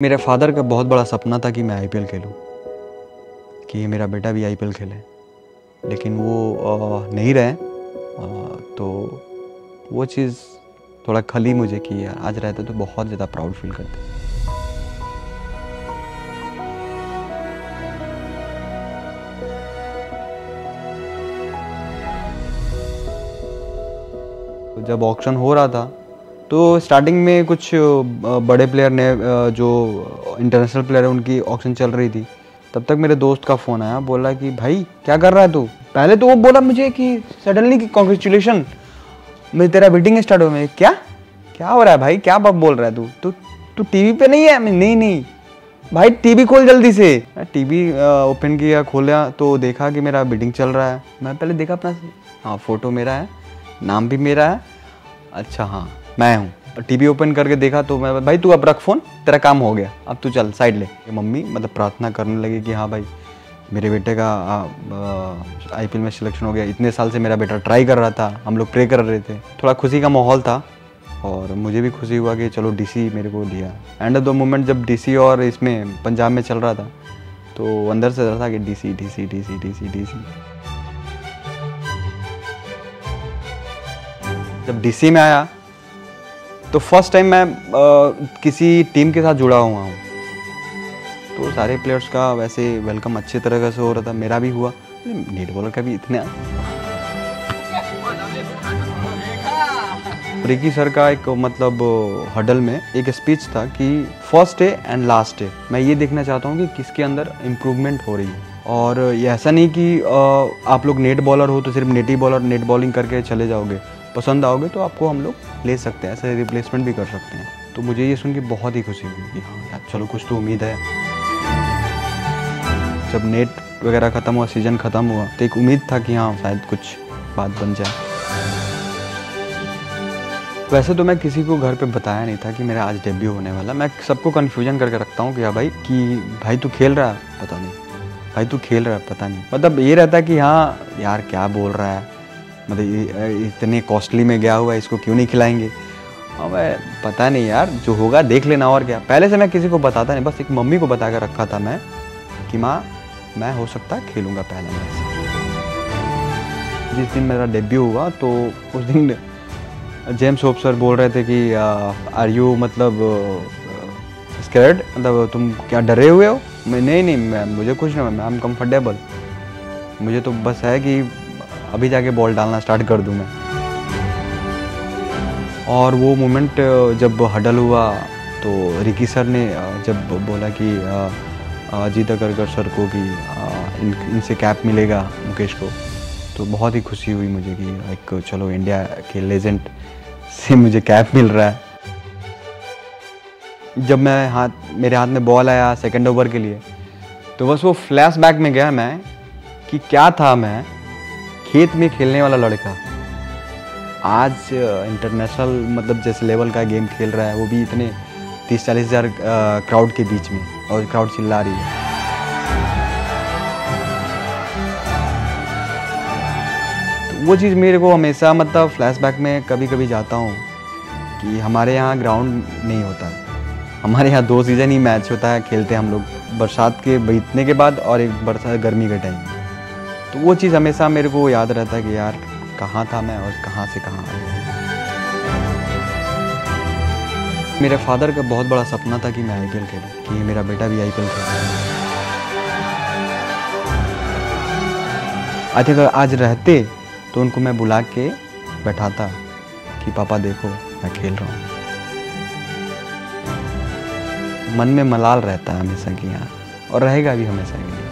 मेरे फादर का बहुत बड़ा सपना था कि मैं आईपीएल खेलूं, कि मेरा बेटा भी आईपीएल खेले। लेकिन वो नहीं रहे तो वो चीज़ थोड़ा खली मुझे कि यार, आज रहते तो बहुत ज़्यादा प्राउड फील करते। तो जब ऑक्शन हो रहा था तो स्टार्टिंग में कुछ बड़े प्लेयर ने जो इंटरनेशनल प्लेयर है, उनकी ऑक्शन चल रही थी। तब तक मेरे दोस्त का फ़ोन आया, बोला कि, भाई, क्या कर रहा है तू? पहले तो वो बोला मुझे कि सडनली कॉन्ग्रेचुलेशन मैं तेरा मीटिंग स्टार्ट हो मैं क्या? क्या हो रहा है भाई? क्या बोल रहा है तू? तू तू टीवी पे नहीं है? नहीं नहीं। भाई टीवी खोल जल्दी से। टीवी ओपन किया, खोला तो देखा कि मेरा बिडिंग चल रहा है। मैं पहले देखा अपना हाँ फ़ोटो मेरा है, नाम भी मेरा है। अच्छा हाँ। मैं हूँ। टीवी ओपन करके देखा तो मैं, भाई तू अब रख फ़ोन तेरा काम हो गया। अब तू चल साइड ले। मम्मी मतलब प्रार्थना करने लगी कि हाँ भाई, मेरे बेटे का आईपीएल में सिलेक्शन हो गया। इतने साल से मेरा बेटा ट्राई कर रहा था, हम लोग प्रे कर रहे थे। थोड़ा खुशी का माहौल था और मुझे भी खुशी हुआ कि चलो डीसी मेरे को दिया। एंड ऑफ़ द मोमेंट जब डीसी और इसमें पंजाब में चल रहा था तो अंदर से डर था कि DC DC DC DC DC जब डीसी में आया तो फ़र्स्ट टाइम मैं अ, किसी टीम के साथ जुड़ा हुआ हूँ। तो सारे प्लेयर्स का वैसे वेलकम अच्छे तरह से हो रहा था मेरा भी हुआ। नेट बॉलर का भी इतना। रिकी सर का एक मतलब हडल में एक स्पीच था कि first day and last day मैं ये देखना चाहता हूँ कि किसके अंदर इम्प्रूवमेंट हो रही है। और ये ऐसा नहीं कि आप लोग नेट बॉलर हो तो सिर्फ़ नेट ही बॉलर नेट बॉलिंग करके चले जाओगे। पसंद आओगे तो आपको हम लोग ले सकते हैं, ऐसे रिप्लेसमेंट भी कर सकते हैं। तो मुझे ये सुन के बहुत ही खुशी हुई कि हाँ यार, चलो कुछ तो उम्मीद है। जब नेट वगैरह ख़त्म हुआ सीज़न ख़त्म हुआ तो एक उम्मीद था कि हाँ शायद कुछ बात बन जाए। वैसे तो मैं किसी को घर पे बताया नहीं था कि मेरा आज डेब्यू होने वाला। मैं सबको कन्फ्यूज़न करके रखता हूँ कि हाँ भाई, कि भाई तू खेल रहा पता नहीं। भाई तू खेल रहा पता नहीं। मतलब ये रहता है कि हाँ यार, क्या बोल रहा है? मतलब इतने कॉस्टली में गया हुआ है, इसको क्यों नहीं खिलाएँगे? मैं पता नहीं यार, जो होगा देख लेना और क्या। पहले से मैं किसी को बताता नहीं, बस एक मम्मी को बता कर रखा था मैं कि माँ, मैं हो सकता खेलूँगा पहला मैच। जिस दिन मेरा डेब्यू हुआ तो उस दिन जेम्स होप सर बोल रहे थे कि आर यू मतलब स्कैर्ड मतलब तुम क्या डरे हुए हो? मैं, नहीं नहीं, मैं, मुझे कुछ नहीं मैं आई एम कम्फर्टेबल मुझे तो बस है कि अभी जाके बॉल डालना स्टार्ट कर दूँ मैं। और वो मोमेंट जब हडल हुआ तो रिकी सर ने जब बोला कि अजीत अगरकर सर को कि इन, इनसे कैप मिलेगा मुकेश को तो बहुत ही खुशी हुई मुझे कि एक चलो इंडिया के लेजेंड से मुझे कैप मिल रहा है। जब मैं हाथ मेरे हाथ में बॉल आया सेकंड ओवर के लिए तो बस वो फ्लैश बैक में गया मैं कि क्या था मैं खेत में खेलने वाला लड़का। आज इंटरनेशनल मतलब जैसे लेवल का गेम खेल रहा है, वो भी इतने तीस चालीस हज़ार क्राउड के बीच में, और क्राउड चिल्ला रही है। तो वो चीज़ मेरे को हमेशा मतलब फ्लैशबैक में कभी कभी जाता हूँ कि हमारे यहाँ ग्राउंड नहीं होता। हमारे यहाँ दो सीज़न ही मैच होता है, खेलते हम लोग, बरसात के, बीतने के बाद और एक बरसात गर्मी के टाइम तो वो चीज़ हमेशा मेरे को याद रहता है कि यार, कहाँ था मैं और कहाँ से कहाँ आया मेरे फादर का बहुत बड़ा सपना था कि मैं आईपीएल खेलूं, कि मेरा बेटा भी आईपीएल खेले आज अगर आज रहते तो उनको मैं बुला के बैठाता कि, पापा देखो, मैं खेल रहा हूँ। मन में मलाल रहता है हमेशा कि यहाँ और रहेगा भी हमेशा के लिए